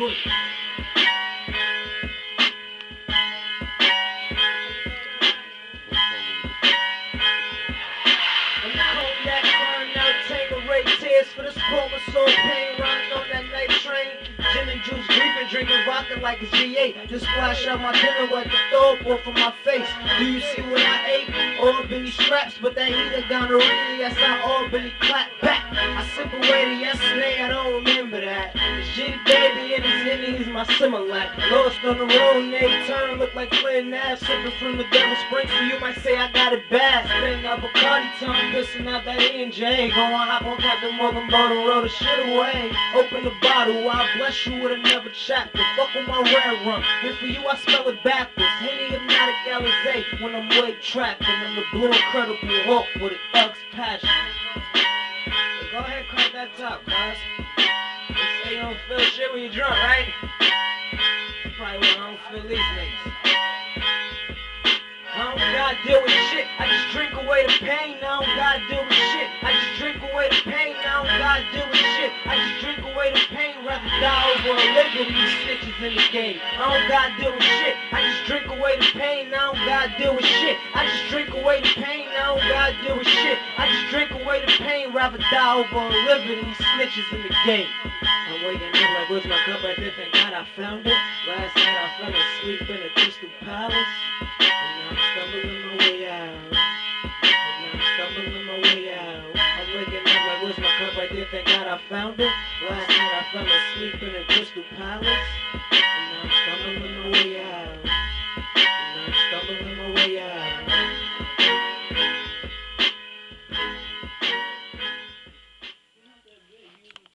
And the tears for this soul pain, riding on that night train. Gin and juice, grieving, drinking vodka like it's V8. Just splash out my dinner, wipe the throw of my face. Do you see what I ate? All Benny straps, but that heater gonorrhea, yes, I all Benny clap back. I sip away to yesterday, I don't remember that. The G my Similac. Lost on the road, and turn, look like Flynn Nash. Sipping from the Devil Springs, so you might say I got it bad. Spitting up a Cardi tongue, pissing out that E and J. Go on, hop on Captain boat and roll the shit away. Open the bottle, I bless you with another chapter. Fuck with my red rum. And for you, I spell it backwards. Henny Hpnotiq Alizé when I'm way trapped. And I'm the blue incredible Hulk with an thug's passion. Go ahead, crack that top, guys. Say you don't feel shit when you're drunk, right? Probably why I don't feel these niggas. I don't gotta deal with shit. I just drink away the pain. I don't gotta deal with shit. I just drink away the pain. I don't gotta deal with shit. I just drink away the pain. Rather die over a liver these snitches in the game. I don't gotta deal with shit. I just drink away the pain. I don't gotta deal with shit. I just drink away the pain. I don't gotta deal with shit. I just drink away the pain. Rather die over a liver than these snitches in the game. Where's my cup right there? Thank God I found it. Last night I fell asleep in a crystal palace. And I'm stumbling my way out. And I'm stumbling my way out. I'm waking up like, where's my cup right there? Thank God I found it. Last night I fell asleep in a crystal palace.